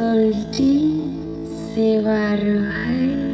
वाल्जी सेवा है।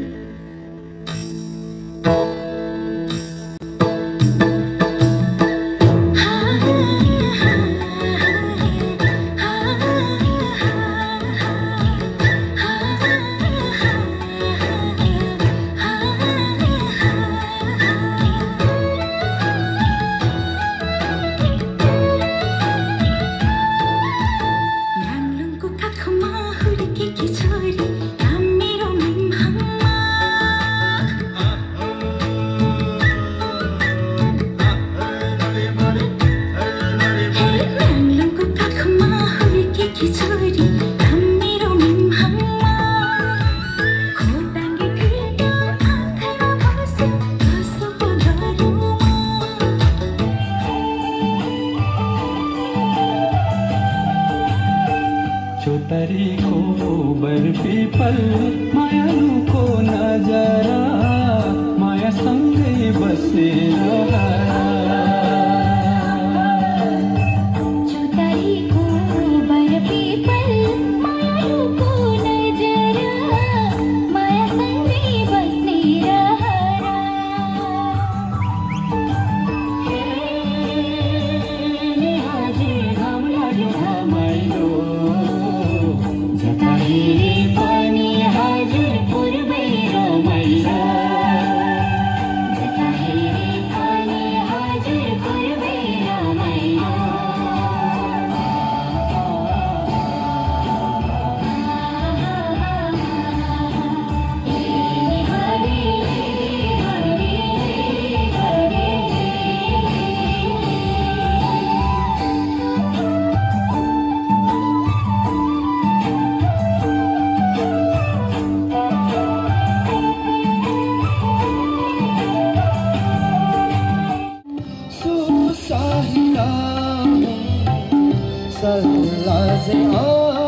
Hai को बर्फ़ी पल नज़ारा नजरा मायासँगै बसेर sallallahu alaihi wasallam